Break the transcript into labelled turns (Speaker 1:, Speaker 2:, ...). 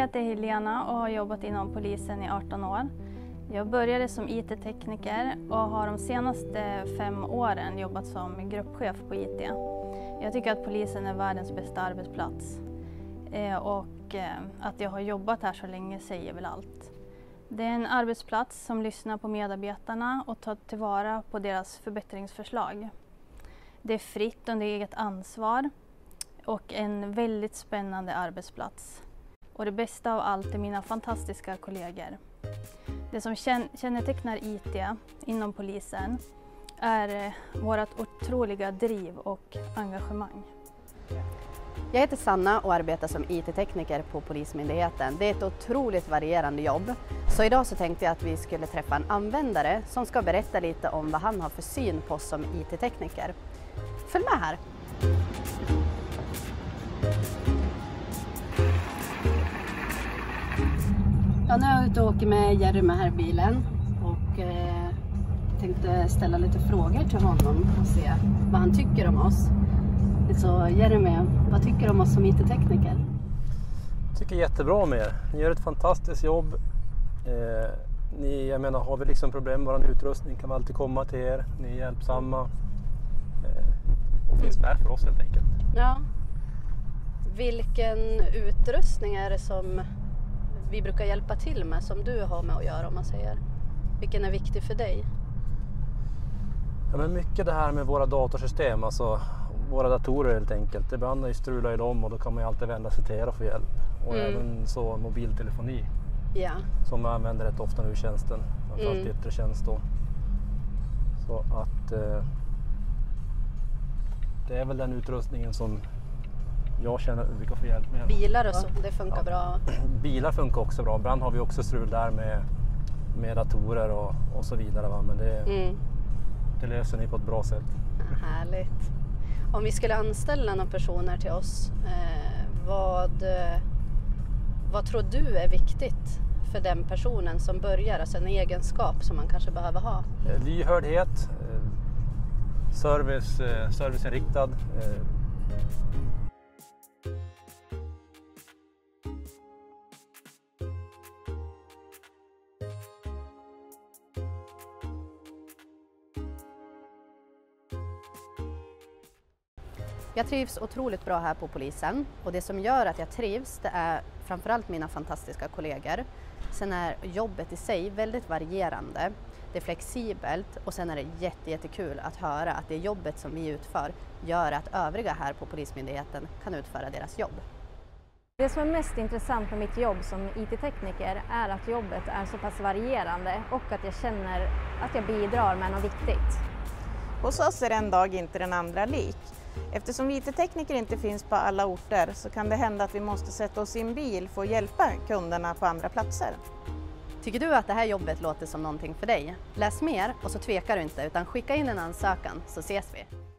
Speaker 1: heter Helena och har jobbat inom polisen i 18 år. Jag började som IT-tekniker och har de senaste fem åren jobbat som gruppchef på IT. Jag tycker att polisen är världens bästa arbetsplats. Eh, och eh, att jag har jobbat här så länge säger väl allt. Det är en arbetsplats som lyssnar på medarbetarna och tar tillvara på deras förbättringsförslag. Det är fritt under eget ansvar och en väldigt spännande arbetsplats. Och det bästa av allt är mina fantastiska kollegor. Det som kännetecknar IT inom polisen är eh, vårt otroliga driv och engagemang.
Speaker 2: Jag heter Sanna och arbetar som IT-tekniker på Polismyndigheten. Det är ett otroligt varierande jobb. Så idag så tänkte jag att vi skulle träffa en användare som ska berätta lite om vad han har för syn på oss som IT-tekniker. Följ med här! Ja, nu är jag ute och åker med Jerry med här i bilen och eh, tänkte ställa lite frågor till honom och se vad han tycker om oss. Så Jeremy, vad tycker du om oss som IT-tekniker?
Speaker 3: Jag tycker jättebra om er. Ni gör ett fantastiskt jobb. Eh, ni, jag menar, har vi liksom problem med vår utrustning kan vi alltid komma till er. Ni är hjälpsamma eh, och finns där för oss helt enkelt.
Speaker 2: Ja. Vilken utrustning är det som vi brukar hjälpa till med som du har med att göra om man säger? Vilken är viktig för dig?
Speaker 3: Ja, men mycket det här med våra datorsystem, alltså våra datorer helt enkelt. Ibland strular ju dem och då kan man ju alltid vända sig till er och få hjälp. Och mm. även så mobiltelefoni
Speaker 2: ja.
Speaker 3: som jag använder rätt ofta nu i tjänsten, framförallt mm. yttre tjänst då. Så att eh, det är väl den utrustningen som jag känner att vi kan få hjälp med.
Speaker 2: Bilar och så, det funkar ja. bra?
Speaker 3: Bilar funkar också bra. Ibland har vi också strul där med, med datorer och, och så vidare. Va? Men det, mm. det löser ni på ett bra sätt.
Speaker 2: Ja, härligt. Om vi skulle anställa några personer till oss, eh, vad, vad tror du är viktigt för den personen som börjar, alltså en egenskap som man kanske behöver ha?
Speaker 3: Eh, lyhördhet, eh, service, eh, serviceinriktad,
Speaker 2: Jag trivs otroligt bra här på polisen och det som gör att jag trivs det är framförallt mina fantastiska kollegor. Sen är jobbet i sig väldigt varierande. Det är flexibelt och sen är det jätte, jättekul att höra att det jobbet som vi utför gör att övriga här på Polismyndigheten kan utföra deras jobb.
Speaker 4: Det som är mest intressant med mitt jobb som IT-tekniker är att jobbet är så pass varierande och att jag känner att jag bidrar med något viktigt.
Speaker 5: Hos oss är en dag inte den andra lik. Eftersom IT-tekniker inte finns på alla orter så kan det hända att vi måste sätta oss i en bil för att hjälpa kunderna på andra platser.
Speaker 2: Tycker du att det här jobbet låter som någonting för dig? Läs mer och så tvekar du inte utan skicka in en ansökan så ses vi!